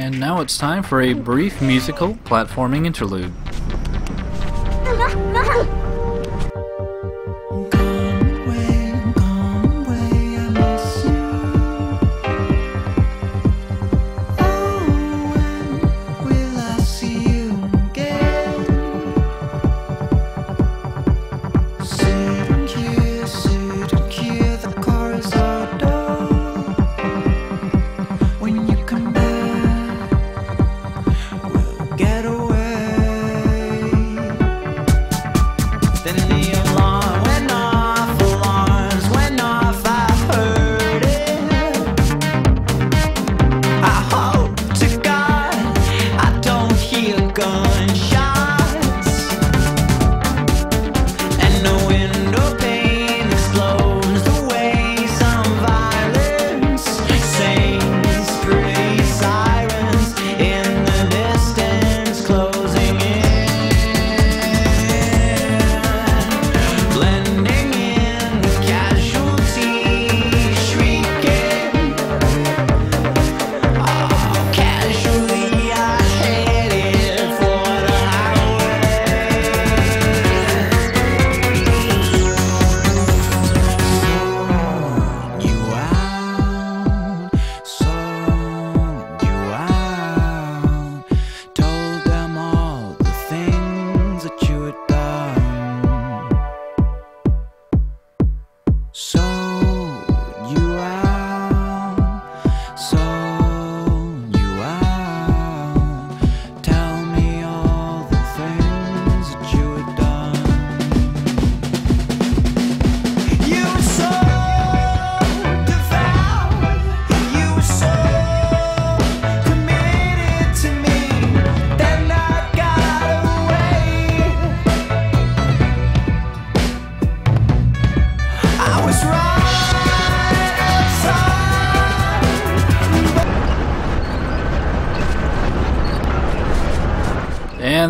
And now it's time for a brief musical platforming interlude.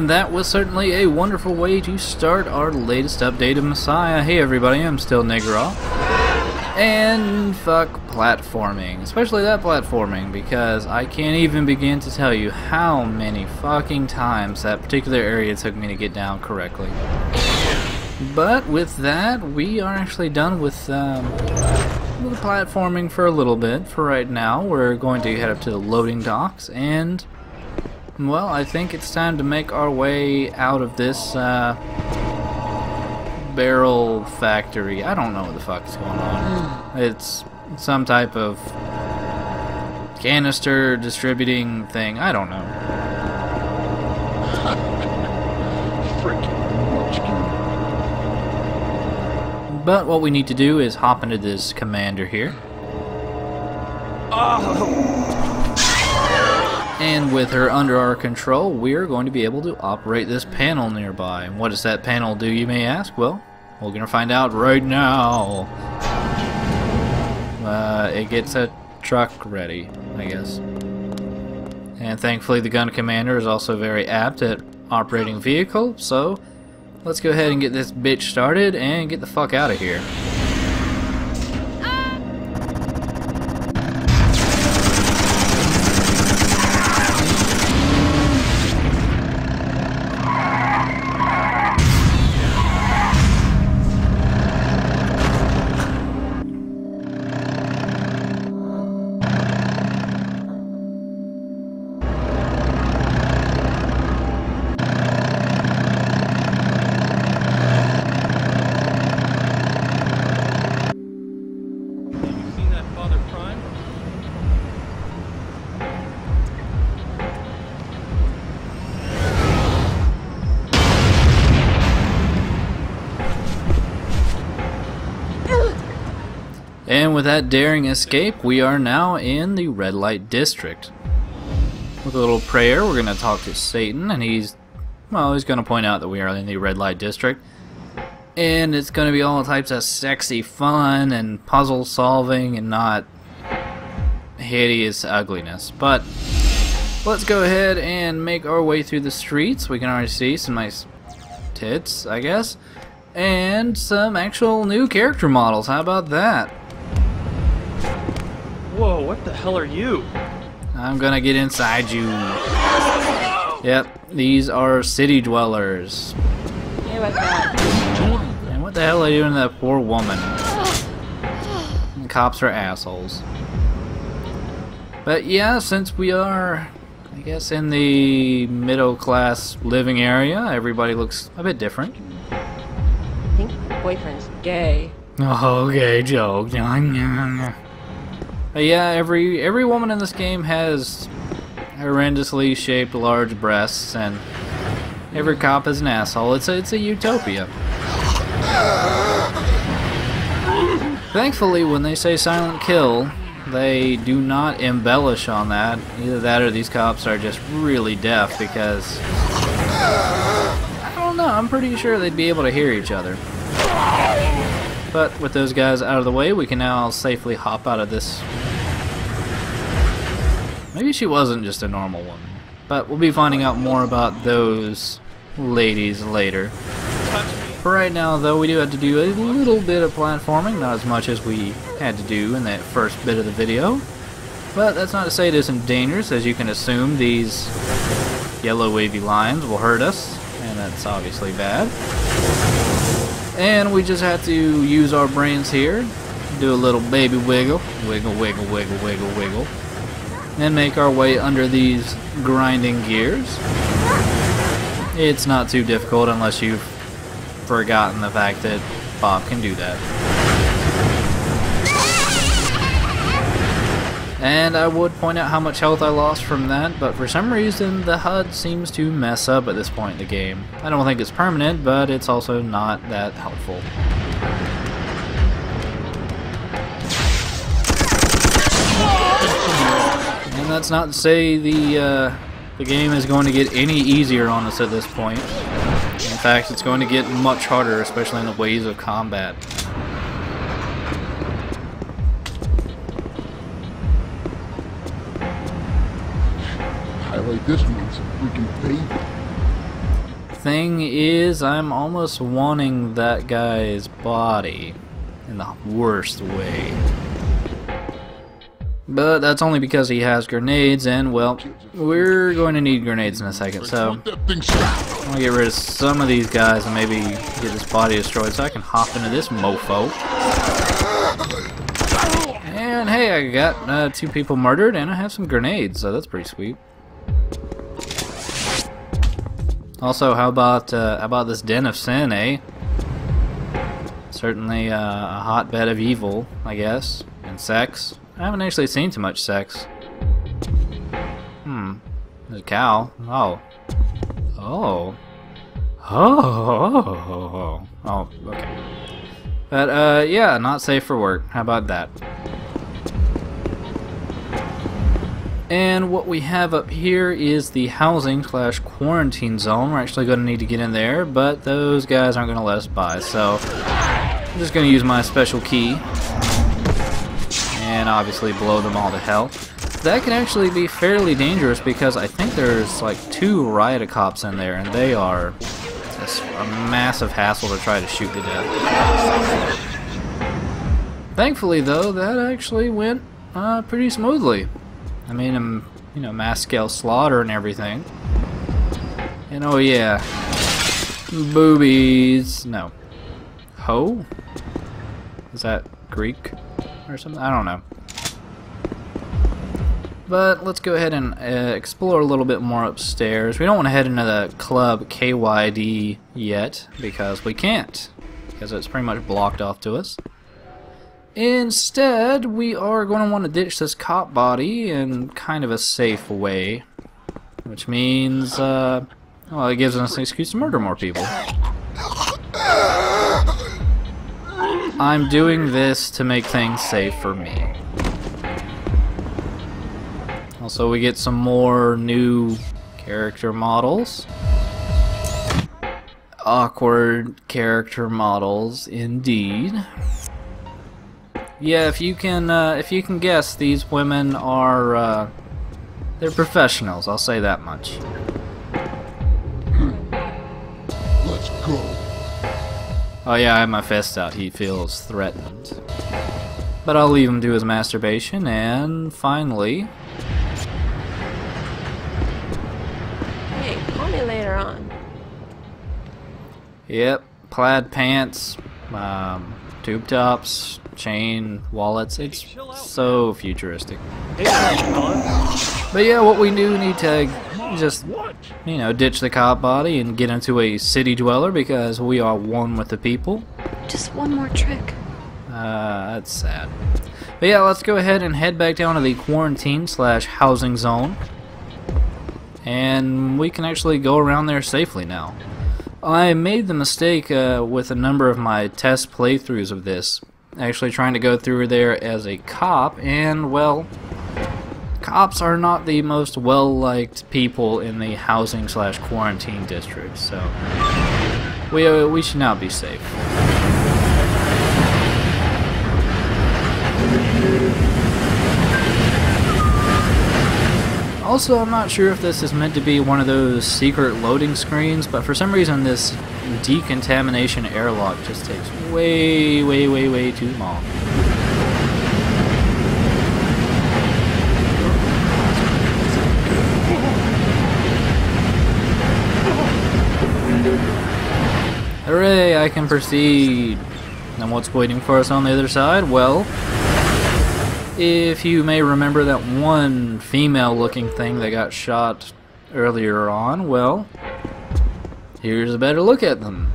And that was certainly a wonderful way to start our latest update of Messiah. Hey everybody, I'm still Negro. And fuck platforming, especially that platforming, because I can't even begin to tell you how many fucking times that particular area took me to get down correctly. But with that, we are actually done with, um, the platforming for a little bit. For right now, we're going to head up to the loading docks and well, I think it's time to make our way out of this uh, barrel factory. I don't know what the fuck is going on. It's some type of canister distributing thing. I don't know. But what we need to do is hop into this commander here. And with her under our control, we're going to be able to operate this panel nearby. And what does that panel do, you may ask? Well, we're going to find out right now. Uh, it gets a truck ready, I guess. And thankfully, the gun commander is also very apt at operating vehicle, so let's go ahead and get this bitch started and get the fuck out of here. And with that daring escape, we are now in the red light district. With a little prayer, we're going to talk to Satan, and he's, well, he's going to point out that we are in the red light district. And it's going to be all types of sexy fun and puzzle solving and not hideous ugliness. But let's go ahead and make our way through the streets. We can already see some nice tits, I guess. And some actual new character models. How about that? Whoa, what the hell are you? I'm gonna get inside you. Yep, these are city dwellers. Yeah, what's that? And what the hell are you doing to that poor woman? The cops are assholes. But yeah, since we are, I guess, in the middle class living area, everybody looks a bit different. I think my boyfriend's gay. Oh, okay, joke. But yeah, every every woman in this game has horrendously shaped large breasts, and every cop is an asshole. It's a, it's a utopia. Thankfully, when they say silent kill, they do not embellish on that. Either that or these cops are just really deaf because. I don't know, I'm pretty sure they'd be able to hear each other. But with those guys out of the way, we can now safely hop out of this. Maybe she wasn't just a normal woman. But we'll be finding out more about those ladies later. For right now, though, we do have to do a little bit of platforming, not as much as we had to do in that first bit of the video. But that's not to say it isn't dangerous, as you can assume these yellow wavy lines will hurt us, and that's obviously bad. And we just have to use our brains here, do a little baby wiggle, wiggle, wiggle, wiggle, wiggle, wiggle, and make our way under these grinding gears. It's not too difficult unless you've forgotten the fact that Bob can do that. And I would point out how much health I lost from that, but for some reason the HUD seems to mess up at this point in the game. I don't think it's permanent, but it's also not that helpful. And that's not to say the uh, the game is going to get any easier on us at this point. In fact, it's going to get much harder, especially in the ways of combat. Highlight this a freaking baby. Thing is, I'm almost wanting that guy's body in the worst way. But that's only because he has grenades, and well, we're going to need grenades in a second, so Want that thing strapped. I'm gonna get rid of some of these guys and maybe get this body destroyed so I can hop into this mofo. And hey, I got uh, two people murdered and I have some grenades, so that's pretty sweet. Also, how about uh, how about this den of sin, eh? Certainly uh, a hotbed of evil, I guess, and sex. I haven't actually seen too much sex. Hmm. There's a cow. Oh. Oh. Oh. Oh, okay. But, uh, yeah, not safe for work. How about that? And what we have up here is the housing slash quarantine zone. We're actually going to need to get in there, but those guys aren't going to let us by. So I'm just going to use my special key and obviously blow them all to hell. That can actually be fairly dangerous because I think there's like two riot cops in there, and they are a massive hassle to try to shoot to death. Thankfully, though, that actually went uh, pretty smoothly. I mean, um, you know, mass scale slaughter and everything. And oh yeah, boobies. No, ho. Is that Greek or something? I don't know. But let's go ahead and uh, explore a little bit more upstairs. We don't want to head into the club KYD yet because we can't, because it's pretty much blocked off to us. Instead, we are going to want to ditch this cop body in kind of a safe way, which means, uh, well, it gives us an excuse to murder more people. I'm doing this to make things safe for me. Also, we get some more new character models. Awkward character models, indeed. Yeah, if you can, uh, if you can guess, these women are, uh, they're professionals. I'll say that much. Oh yeah, I have my fist out. He feels threatened. But I'll leave him to his masturbation, and finally... Hey, call me later on. Yep, plaid pants, um, tube tops, chain, wallets. It's so futuristic. But yeah, what we do need to just, you know, ditch the cop body and get into a city dweller because we are one with the people. Just one more trick. Uh, that's sad. But yeah, let's go ahead and head back down to the quarantine slash housing zone. And we can actually go around there safely now. I made the mistake uh, with a number of my test playthroughs of this, actually trying to go through there as a cop, and well, cops are not the most well-liked people in the housing slash quarantine district, so we uh, we should not be safe. Also, I'm not sure if this is meant to be one of those secret loading screens, but for some reason this decontamination airlock just takes way, way, way, way too long. Hooray, I can proceed. And what's waiting for us on the other side? Well, if you may remember that one female looking thing that got shot earlier on, well, here's a better look at them.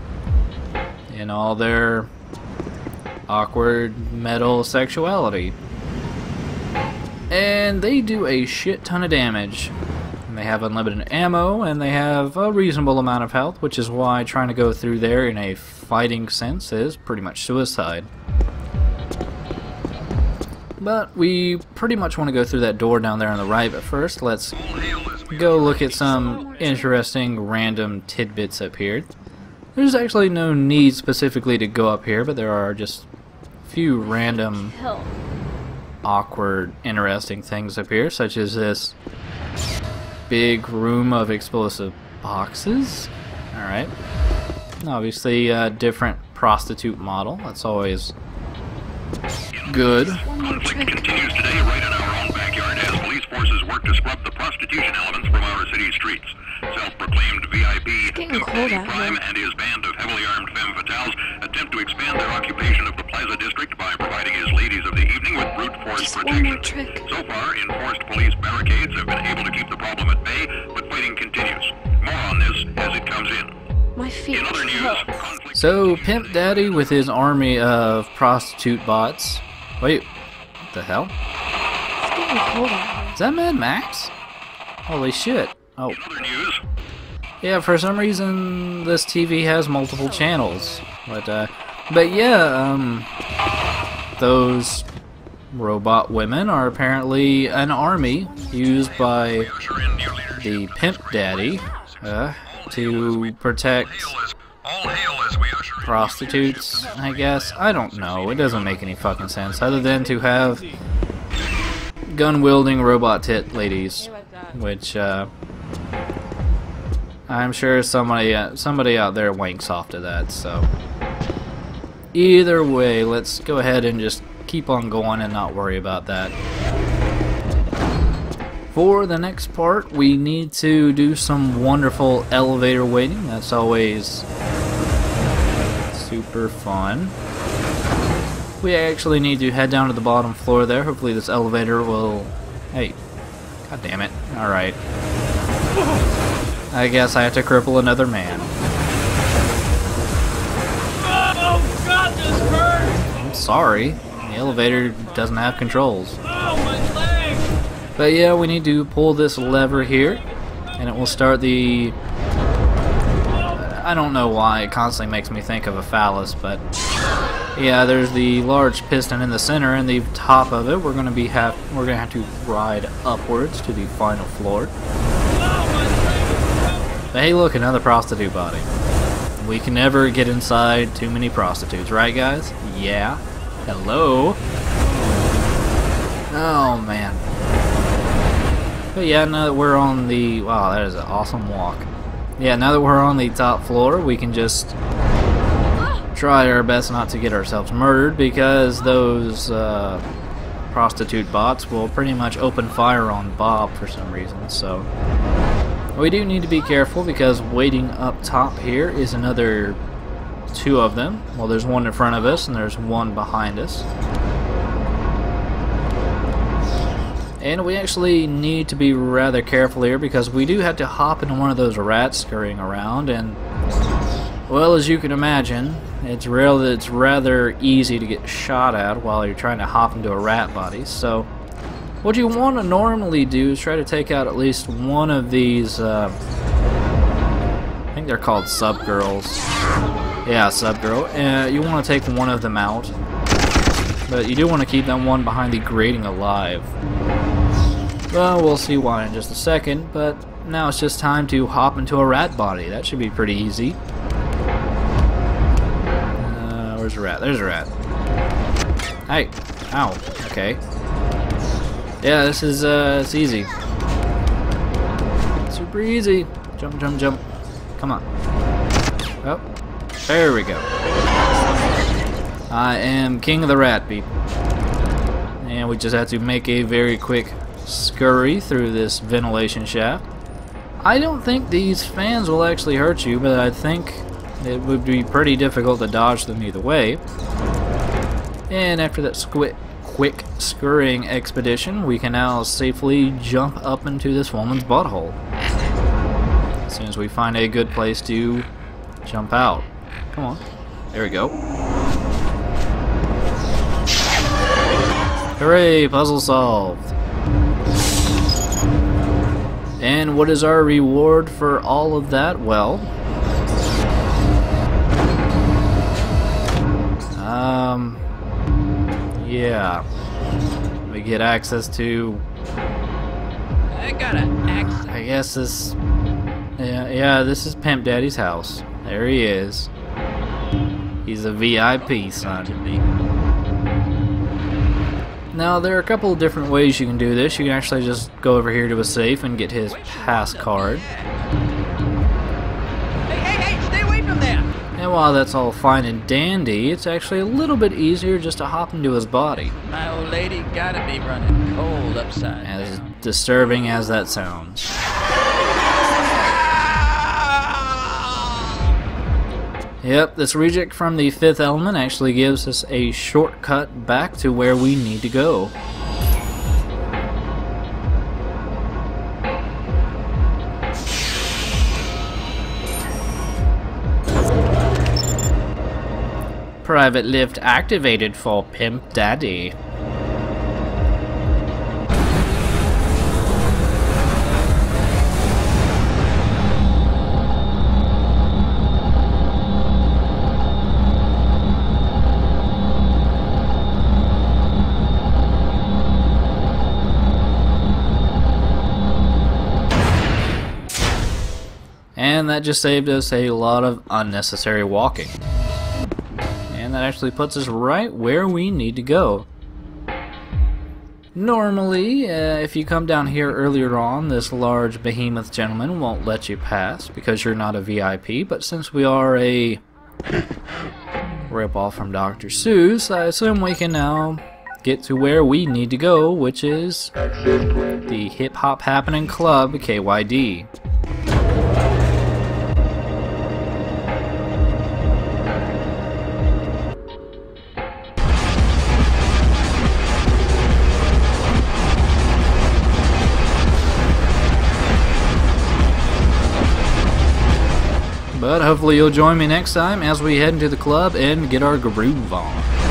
In all their awkward metal sexuality. And they do a shit ton of damage. And they have unlimited ammo, and they have a reasonable amount of health, which is why trying to go through there in a fighting sense is pretty much suicide. But we pretty much want to go through that door down there on the right, but first let's go look at some interesting random tidbits up here. There's actually no need specifically to go up here, but there are just a few random awkward, interesting things up here, such as this big room of explosive boxes. Alright. Obviously, a different prostitute model. That's always good. Today right in our own backyard as police forces work to scrub the prostitution our city streets. Self-proclaimed VIP getting Prime here. and his band of heavily armed femme fatales attempt to expand their occupation of the Plaza District by providing his ladies of the evening with brute force Just one more protection. trick. So far, enforced police barricades have been able to keep the problem at bay, but fighting continues. More on this as it comes in. My feet In other news, kill. conflict So, Pimp Daddy with his army of prostitute bots. Wait, what the hell? It's getting cold out here. Is that Mad Max? Holy shit. Oh, in other news, yeah, for some reason this TV has multiple channels. But, uh, but yeah, um, those robot women are apparently an army used by usher in new leadership. the Pimp Daddy, uh, to protect All hail as we usher in prostitutes, I guess. I don't know. It doesn't make any fucking sense other than to have gun wielding robot tit ladies, which uh, I'm sure somebody uh, somebody out there wanks off to that. So either way, let's go ahead and just keep on going and not worry about that. For the next part, we need to do some wonderful elevator waiting. That's always super fun. We actually need to head down to the bottom floor there. Hopefully this elevator will... Hey. God damn it. Alright. I guess I have to cripple another man. Oh, God, this hurts! I'm sorry. The elevator doesn't have controls. Oh, my leg! But yeah, we need to pull this lever here. And it will start the... I don't know why it constantly makes me think of a phallus, but... Yeah, there's the large piston in the center, and the top of it, we're gonna be have we're gonna have to ride upwards to the final floor. But hey, look, another prostitute body. We can never get inside too many prostitutes, right, guys? Yeah. Hello. Oh man. But yeah, now that we're on the wow, that is an awesome walk. Yeah, now that we're on the top floor, we can just try our best not to get ourselves murdered because those uh, prostitute bots will pretty much open fire on Bob for some reason. So We do need to be careful because waiting up top here is another two of them. Well, there's one in front of us and there's one behind us. And we actually need to be rather careful here because we do have to hop into one of those rats scurrying around and well as you can imagine it's real it's rather easy to get shot at while you're trying to hop into a rat body so what you want to normally do is try to take out at least one of these uh, I think they're called sub girls yeah sub girl uh, you want to take one of them out but you do want to keep that one behind the grating alive well, we'll see why in just a second, but now it's just time to hop into a rat body. That should be pretty easy. Uh, where's a rat? There's a rat. Hey. Ow. Okay. Yeah, this is, uh, it's easy. Super easy. Jump, jump, jump. Come on. Oh. There we go. I am king of the rat, people. And we just have to make a very quick scurry through this ventilation shaft. I don't think these fans will actually hurt you, but I think it would be pretty difficult to dodge them either way. And after that squi quick scurrying expedition, we can now safely jump up into this woman's butthole. As soon as we find a good place to jump out. Come on. There we go. Hooray, puzzle solved. And what is our reward for all of that? Well, um, yeah, we get access to. I got an accent. I guess this. Yeah, yeah, this is Pimp Daddy's house. There he is. He's a VIP, son. Now, there are a couple of different ways you can do this. You can actually just go over here to a safe and get his pass card. While that's all fine and dandy, it's actually a little bit easier just to hop into his body. My old lady gotta be running cold upside As disturbing as that sounds. Yep, this reject from the fifth element actually gives us a shortcut back to where we need to go. Private lift activated for Pimp Daddy. And that just saved us a lot of unnecessary walking. And that actually puts us right where we need to go. Normally, uh, if you come down here earlier on, this large behemoth gentleman won't let you pass because you're not a VIP, but since we are a rip-off from Dr. Seuss, I assume we can now get to where we need to go, which is the Hip Hop Happening Club, KYD. But hopefully you'll join me next time as we head into the club and get our groove on.